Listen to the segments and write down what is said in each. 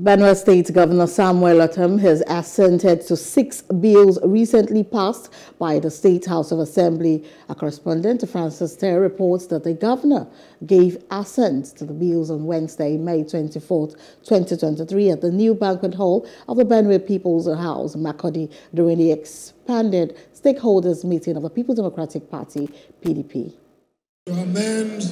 Benue State Governor Samuel Ortom has assented to six bills recently passed by the State House of Assembly. A correspondent, Francis Terry, reports that the governor gave assent to the bills on Wednesday, May 24, 2023, at the new banquet hall of the Benue People's House, Makurdi, during the expanded stakeholders meeting of the People's Democratic Party, PDP. To amend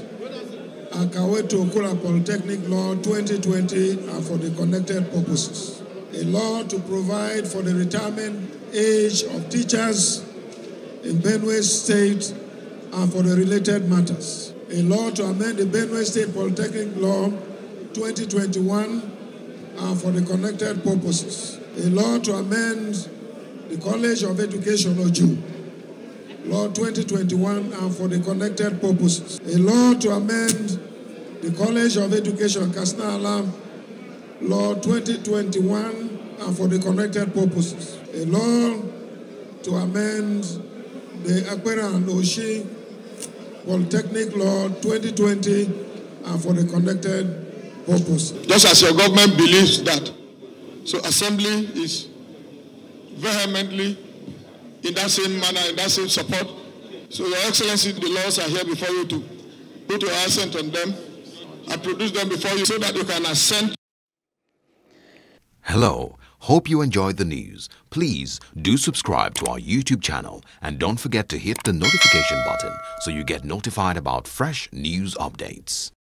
Akawe Torkula Polytechnic Law 2020 are uh, for the connected purposes. A law to provide for the retirement age of teachers in Benue State and for the related matters. A law to amend the Benue State Polytechnic Law 2021 and uh, for the connected purposes. A law to amend the College of Education, OJU, Law 2021 and for the connected purposes. A law to amend the College of Education, Katsina Alam, Law 2021 and for the connected purposes. A law to amend the Akpera and Oshi Polytechnic Law 2020 and for the connected purpose. Just as your government believes that, so assembly is vehemently in that same manner, in that same support. So, Your Excellency, the laws are here before you to put your assent on them and produce them before you so that you can assent. Hello. Hope you enjoyed the news. Please do subscribe to our YouTube channel and don't forget to hit the notification button so you get notified about fresh news updates.